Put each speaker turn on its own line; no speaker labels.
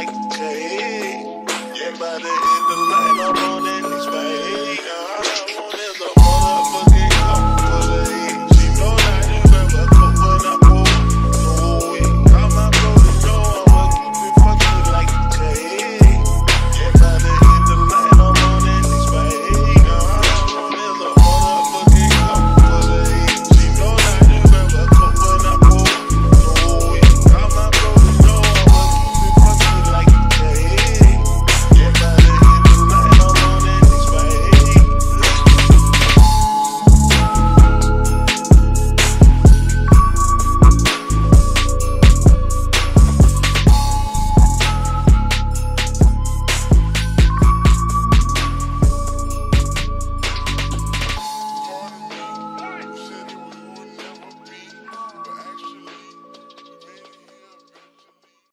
like Jay. Yeah, by the night, I'm on that